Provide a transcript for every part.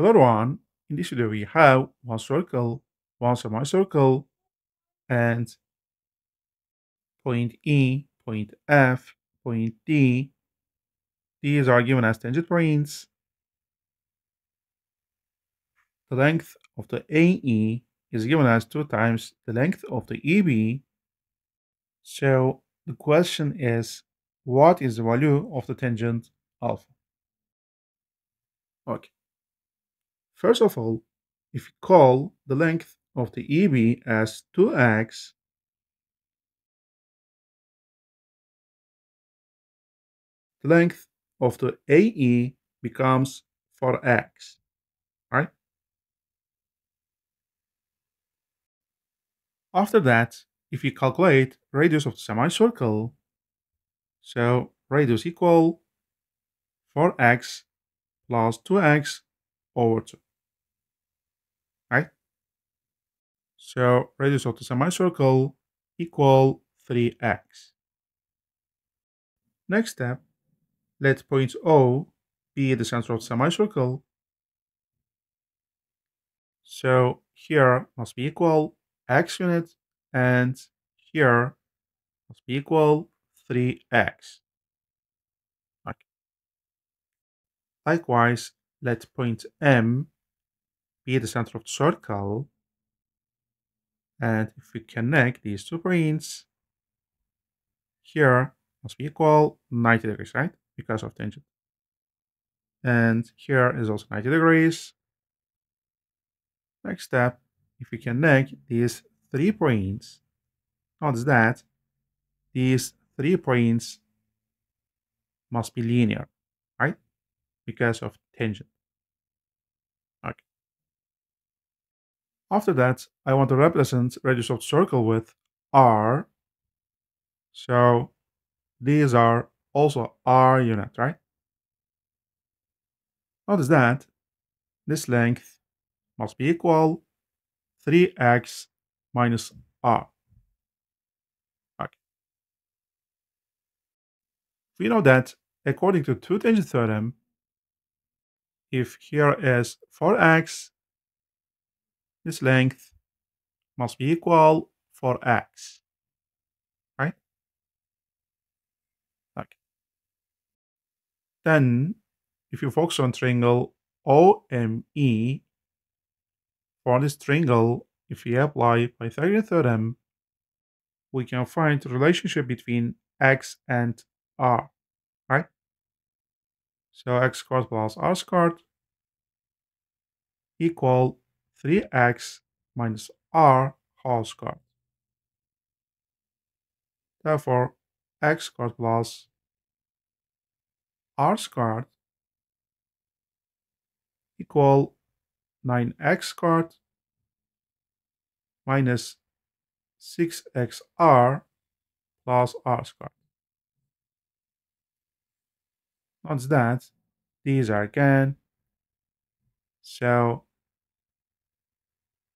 Hello everyone, in this video we have one circle, one semicircle, and point E, point F, point D. These are given as tangent points. The length of the AE is given as 2 times the length of the EB. So the question is, what is the value of the tangent alpha? Okay. First of all, if we call the length of the EB as 2x, the length of the AE becomes 4x, right? After that, if we calculate radius of the semicircle, so radius equal 4x plus 2x over 2. Right? So radius of the semicircle equal 3x. Next step, let point O be the center of the semicircle. So here must be equal x unit and here must be equal 3x. Okay. Likewise, let point M be the center of the circle. And if we connect these two points, here must be equal 90 degrees, right? Because of tangent. And here is also 90 degrees. Next step, if we connect these three points, notice that these three points must be linear, right? Because of tangent. Okay. After that, I want to represent radius of circle with r. So these are also r unit, right? Notice that this length must be equal 3x minus r. Okay. We know that according to two tangent theorem, if here is 4x, this length must be equal for x, Right? Okay. Then, if you focus on triangle OME, for this triangle, if we apply Pythagorean theorem, we can find the relationship between x and r, right? So x squared plus r squared equal 3x minus r whole squared. Therefore, x squared plus r squared equal 9x squared minus 6xr plus r squared. Notice that these are again so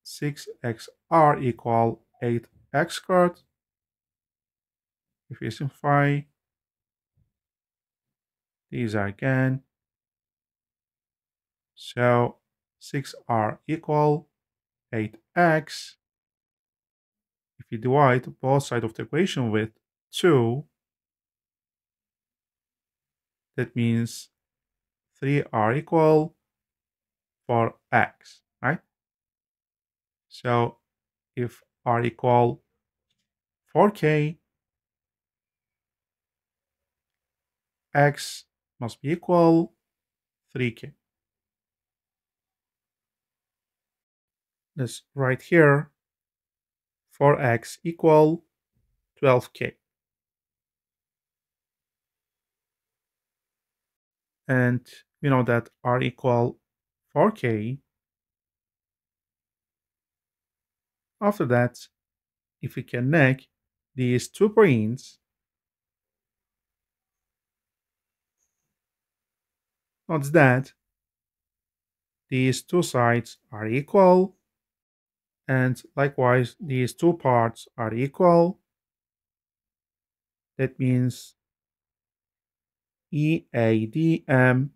6xr equal 8x squared. If we simplify, these are again. So 6r equal 8x. If you divide both sides of the equation with 2, that means 3r equal 4x, right? So if r equal 4k, x must be equal 3k. Let's write here 4x equal 12k. And we know that r equal 4k After that, if we connect these two points, notice that these two sides are equal and likewise these two parts are equal. That means EADM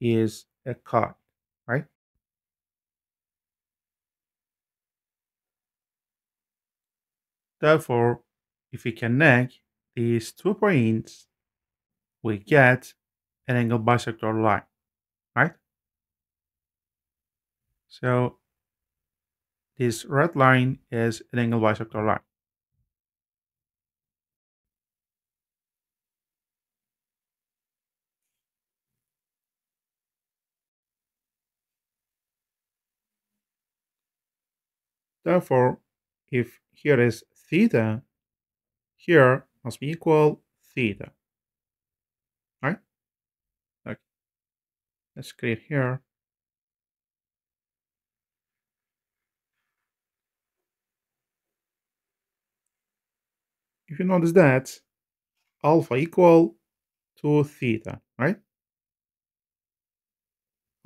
is a kite, right? Therefore, if we connect these two points, we get an angle bisector line, right? So this red line is an angle bisector line. Therefore, if here is theta, here must be equal theta. Right? Okay. Let's create here. If you notice that, alpha equal to theta, right?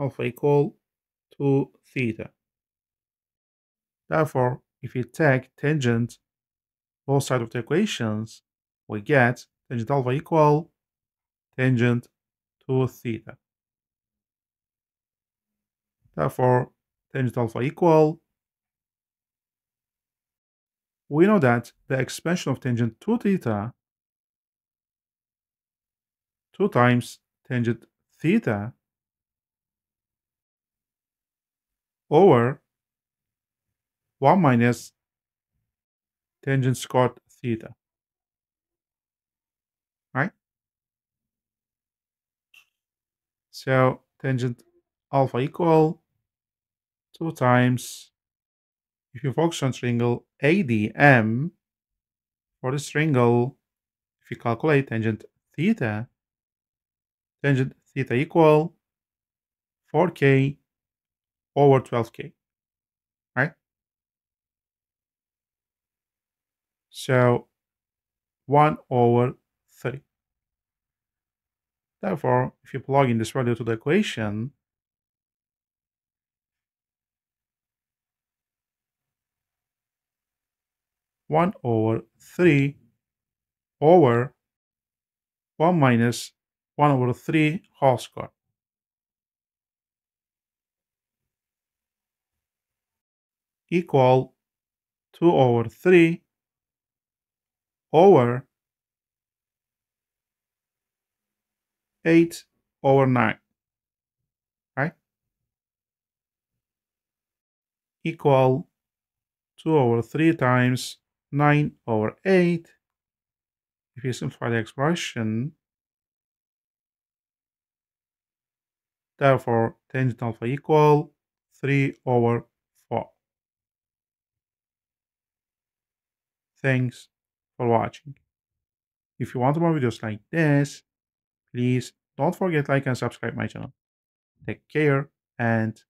Alpha equal to theta. Therefore, if we take tangent both sides of the equations, we get tangent alpha equal tangent to theta. Therefore, tangent alpha equal, we know that the expansion of tangent to theta 2 times tangent theta over 1 minus tangent squared theta. Right? So tangent alpha equal 2 times, if you focus on triangle ADM, for this triangle, if you calculate tangent theta, tangent theta equal 4k over 12k, right? So 1 over 3. Therefore, if you plug in this value to the equation, one over three over one minus one over three whole square. Equal two over three over 8 over 9, right? Equal 2 over 3 times 9 over 8. If you simplify the expression, therefore tangent alpha equal 3 over 4. Thanks for watching. If you want more videos like this, please don't forget like and subscribe my channel. Take care and